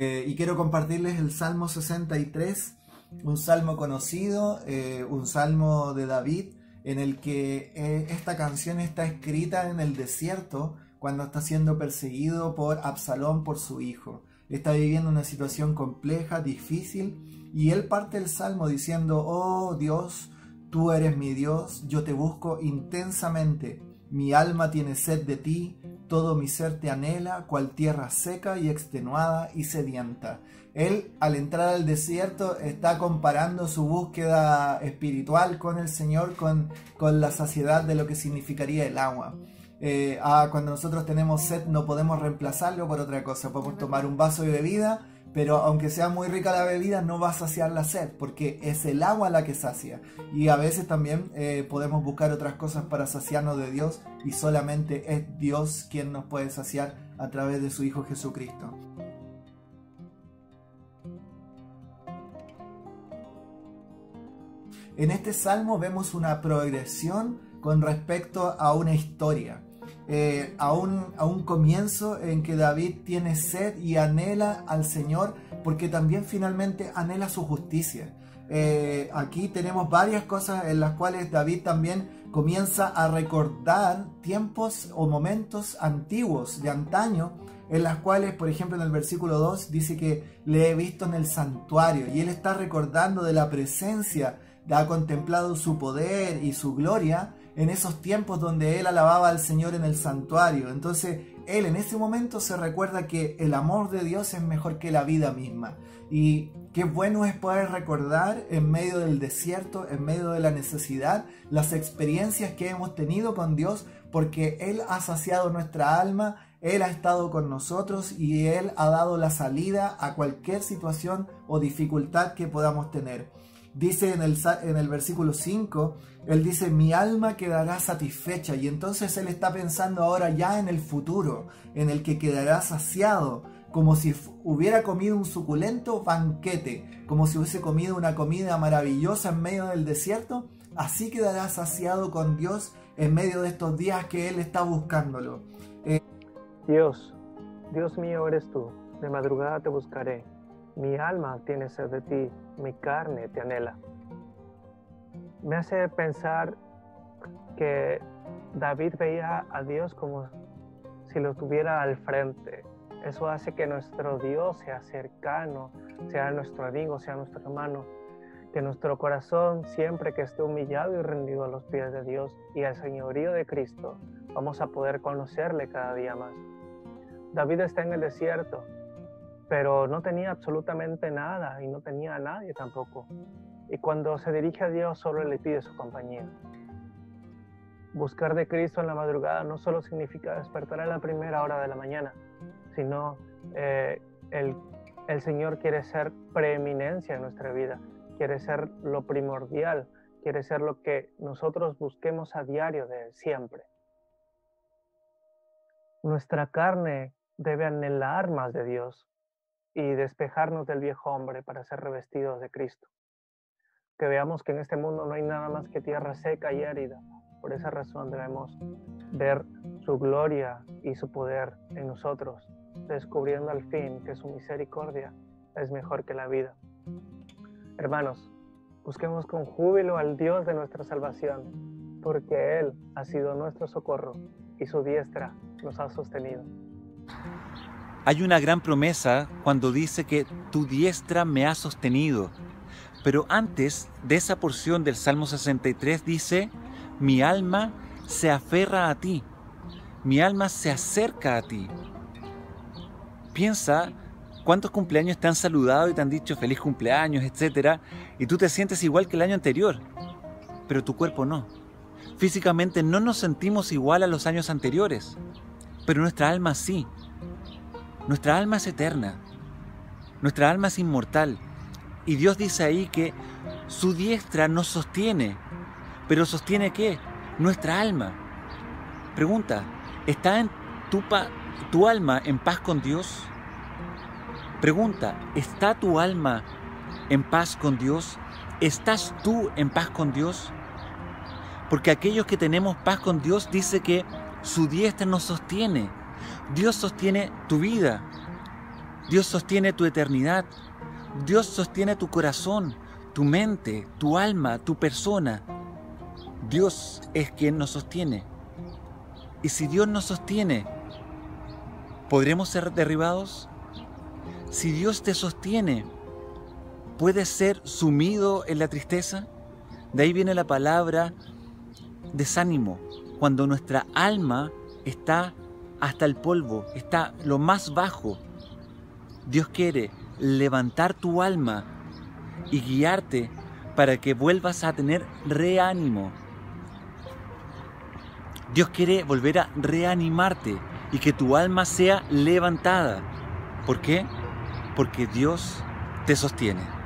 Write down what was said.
Eh, y quiero compartirles el Salmo 63, un salmo conocido, eh, un salmo de David, en el que eh, esta canción está escrita en el desierto cuando está siendo perseguido por Absalón por su hijo. Está viviendo una situación compleja, difícil, y él parte el salmo diciendo, oh Dios, tú eres mi Dios, yo te busco intensamente, mi alma tiene sed de ti, todo mi ser te anhela, cual tierra seca y extenuada y sedienta. Él, al entrar al desierto, está comparando su búsqueda espiritual con el Señor, con, con la saciedad de lo que significaría el agua. Eh, ah, cuando nosotros tenemos sed no podemos reemplazarlo por otra cosa. Podemos tomar un vaso de bebida pero aunque sea muy rica la bebida, no va a saciar la sed, porque es el agua la que sacia. Y a veces también eh, podemos buscar otras cosas para saciarnos de Dios, y solamente es Dios quien nos puede saciar a través de su Hijo Jesucristo. En este salmo vemos una progresión con respecto a una historia. Eh, a, un, a un comienzo en que David tiene sed y anhela al Señor porque también finalmente anhela su justicia. Eh, aquí tenemos varias cosas en las cuales David también comienza a recordar tiempos o momentos antiguos de antaño en las cuales, por ejemplo, en el versículo 2 dice que le he visto en el santuario y él está recordando de la presencia, ha contemplado su poder y su gloria en esos tiempos donde él alababa al Señor en el santuario. Entonces, él en ese momento se recuerda que el amor de Dios es mejor que la vida misma. Y qué bueno es poder recordar en medio del desierto, en medio de la necesidad, las experiencias que hemos tenido con Dios, porque Él ha saciado nuestra alma, Él ha estado con nosotros y Él ha dado la salida a cualquier situación o dificultad que podamos tener. Dice en el, en el versículo 5, él dice, mi alma quedará satisfecha. Y entonces él está pensando ahora ya en el futuro, en el que quedará saciado, como si hubiera comido un suculento banquete, como si hubiese comido una comida maravillosa en medio del desierto. Así quedará saciado con Dios en medio de estos días que él está buscándolo. Eh, Dios, Dios mío eres tú, de madrugada te buscaré mi alma tiene sed de ti, mi carne te anhela. Me hace pensar que David veía a Dios como si lo tuviera al frente. Eso hace que nuestro Dios sea cercano, sea nuestro amigo, sea nuestro hermano. Que nuestro corazón, siempre que esté humillado y rendido a los pies de Dios y al señorío de Cristo, vamos a poder conocerle cada día más. David está en el desierto, pero no tenía absolutamente nada y no tenía a nadie tampoco. Y cuando se dirige a Dios solo le pide su compañía. Buscar de Cristo en la madrugada no solo significa despertar a la primera hora de la mañana, sino eh, el, el Señor quiere ser preeminencia en nuestra vida, quiere ser lo primordial, quiere ser lo que nosotros busquemos a diario de siempre. Nuestra carne debe anhelar más de Dios, y despejarnos del viejo hombre para ser revestidos de Cristo. Que veamos que en este mundo no hay nada más que tierra seca y árida. Por esa razón debemos ver su gloria y su poder en nosotros, descubriendo al fin que su misericordia es mejor que la vida. Hermanos, busquemos con júbilo al Dios de nuestra salvación, porque Él ha sido nuestro socorro y su diestra nos ha sostenido. Hay una gran promesa cuando dice que tu diestra me ha sostenido. Pero antes de esa porción del Salmo 63 dice, mi alma se aferra a ti, mi alma se acerca a ti. Piensa cuántos cumpleaños te han saludado y te han dicho feliz cumpleaños, etcétera, y tú te sientes igual que el año anterior, pero tu cuerpo no. Físicamente no nos sentimos igual a los años anteriores, pero nuestra alma sí. Nuestra alma es eterna, nuestra alma es inmortal. Y Dios dice ahí que su diestra nos sostiene. ¿Pero sostiene qué? Nuestra alma. Pregunta, ¿está tu, tu alma en paz con Dios? Pregunta, ¿está tu alma en paz con Dios? ¿Estás tú en paz con Dios? Porque aquellos que tenemos paz con Dios dice que su diestra nos sostiene. Dios sostiene tu vida. Dios sostiene tu eternidad. Dios sostiene tu corazón, tu mente, tu alma, tu persona. Dios es quien nos sostiene. Y si Dios nos sostiene, ¿podremos ser derribados? Si Dios te sostiene, ¿puedes ser sumido en la tristeza? De ahí viene la palabra desánimo, cuando nuestra alma está hasta el polvo, está lo más bajo. Dios quiere levantar tu alma y guiarte para que vuelvas a tener reánimo. Dios quiere volver a reanimarte y que tu alma sea levantada. ¿Por qué? Porque Dios te sostiene.